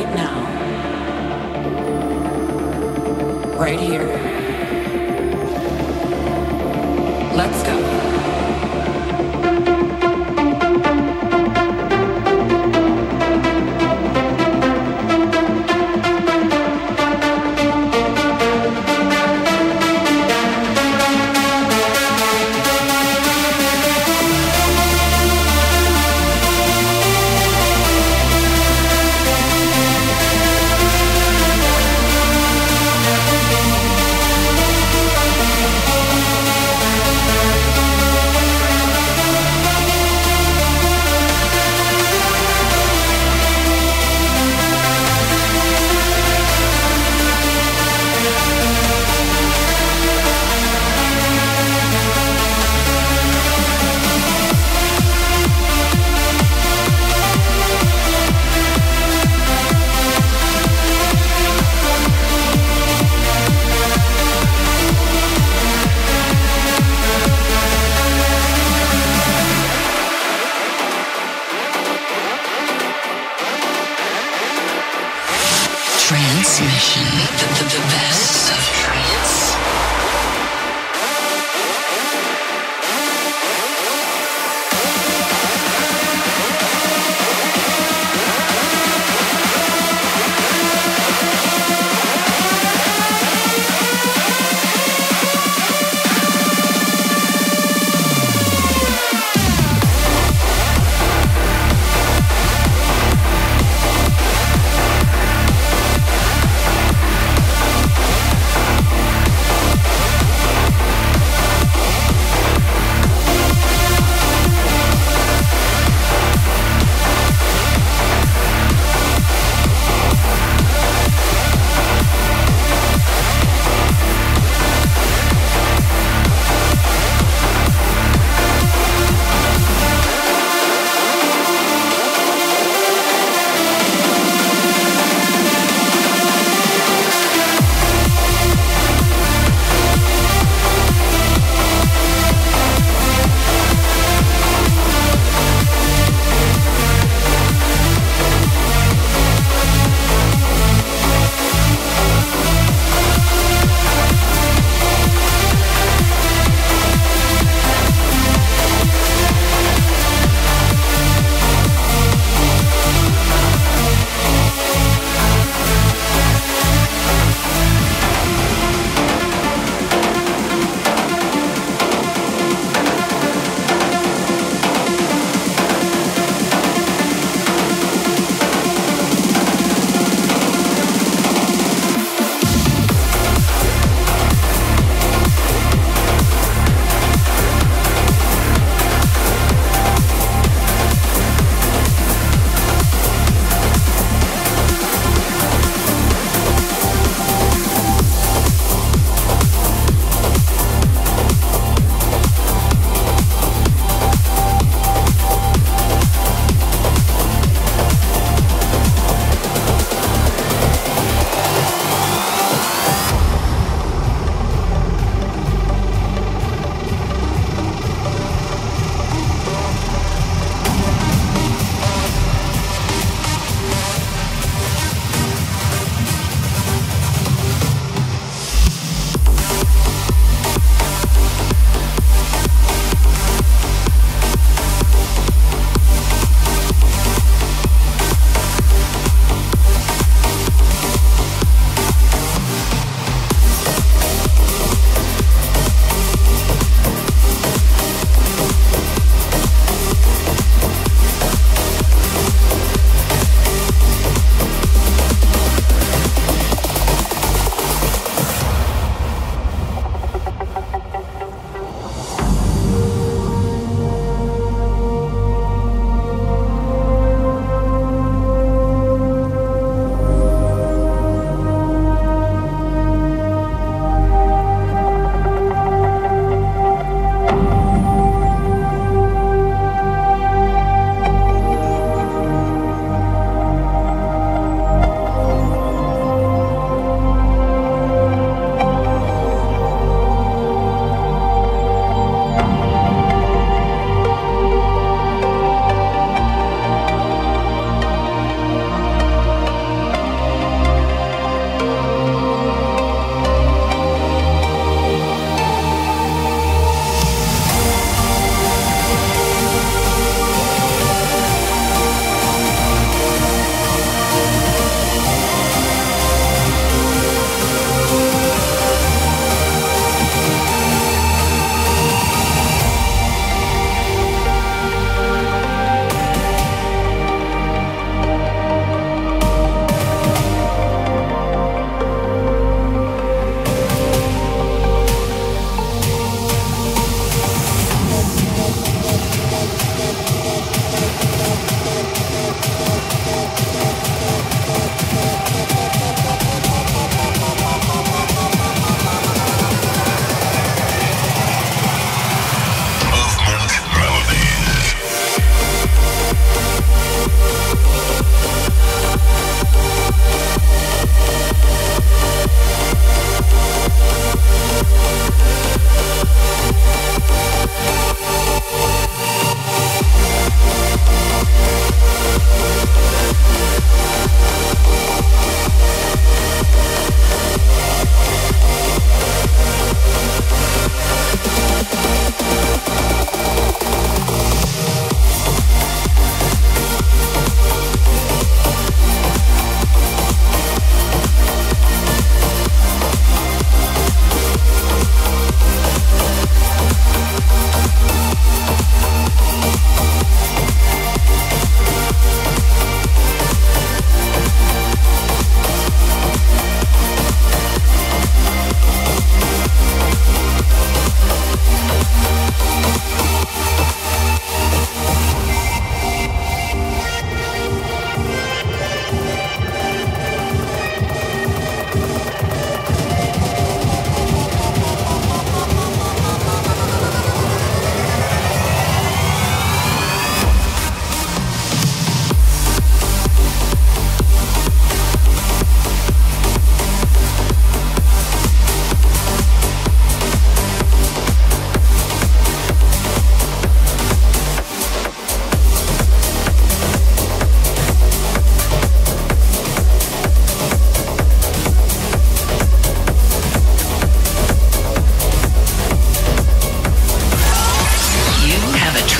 Right now. Right here.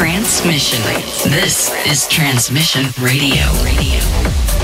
Transmission. This is Transmission Radio. Radio.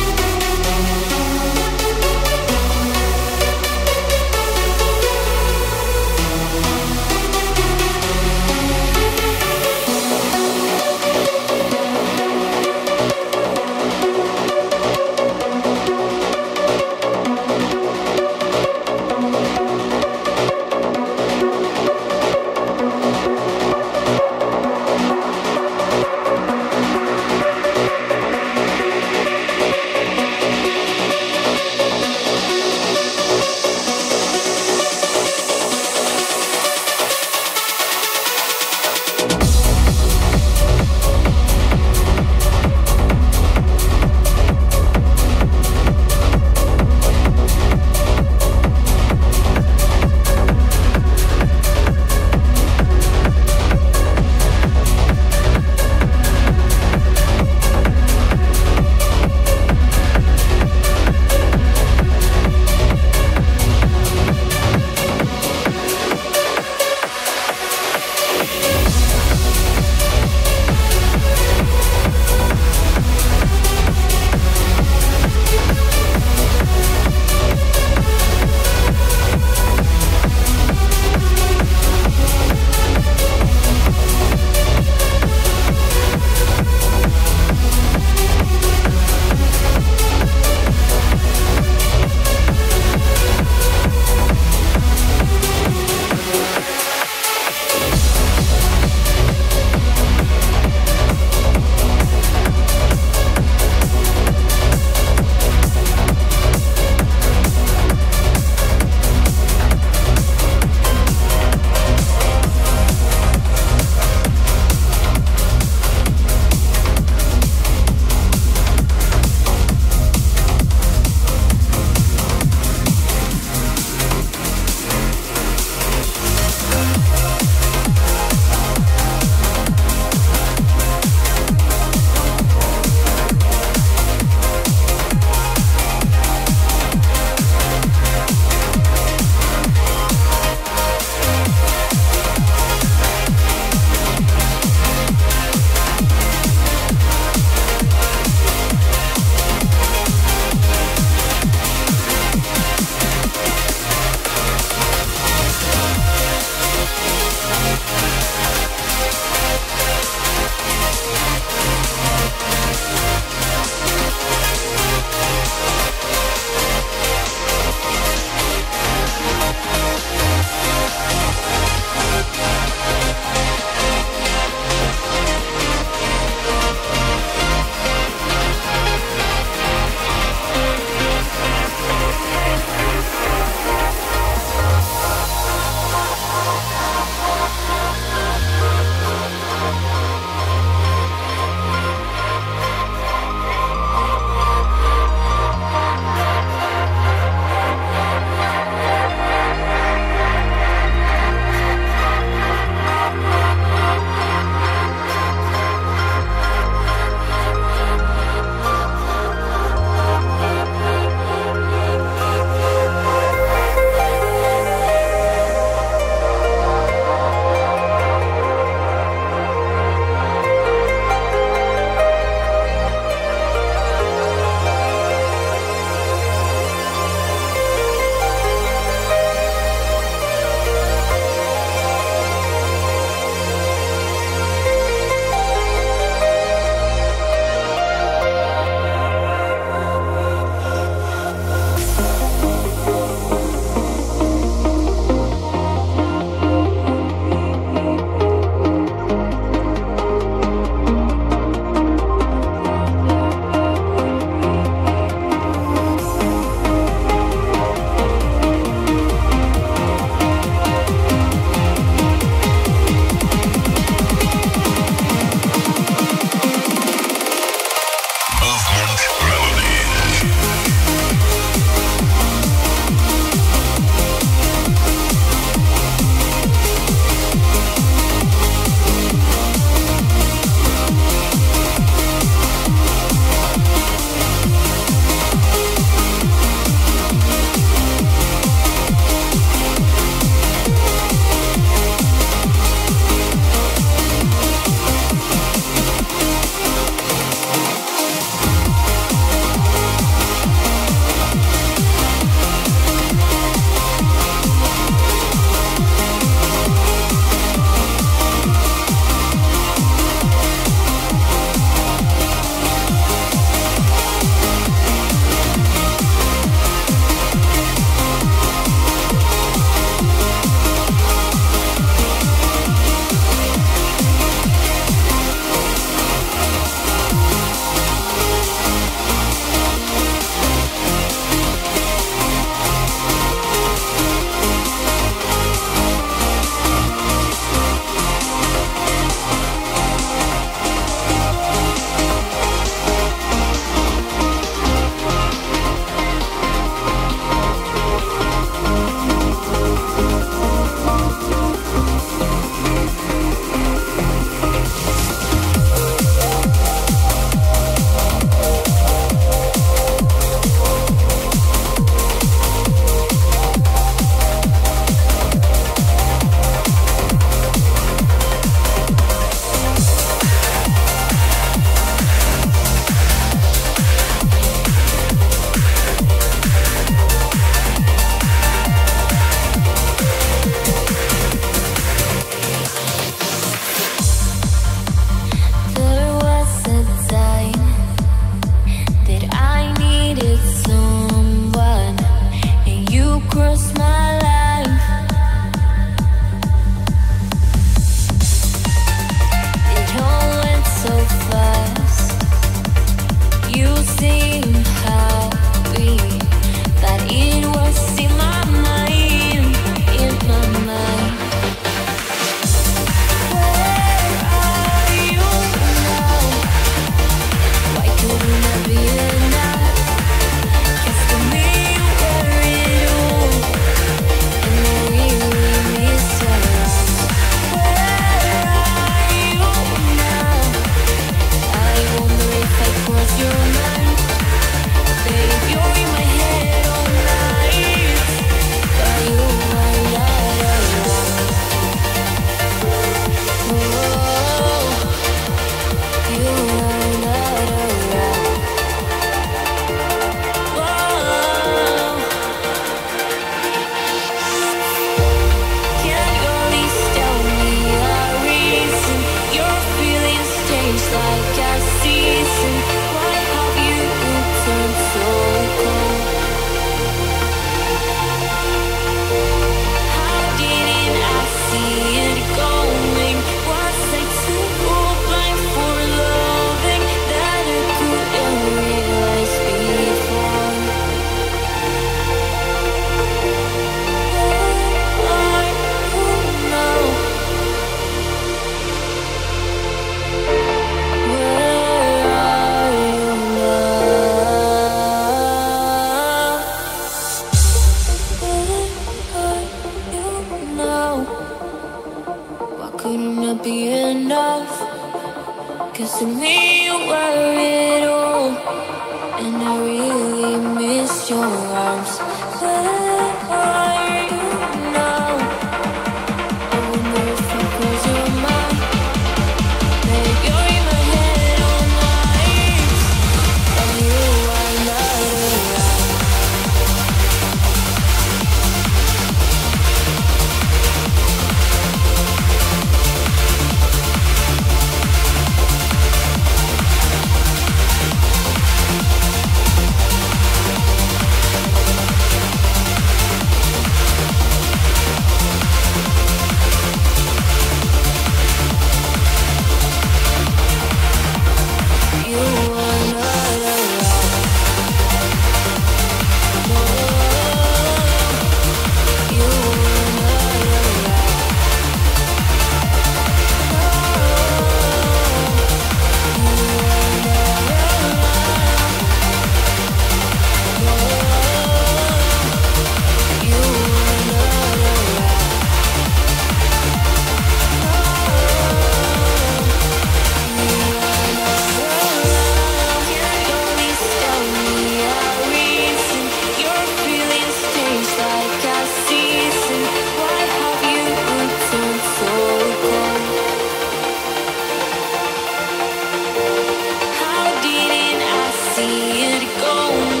see it going.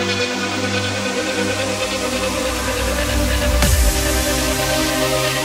Thank you.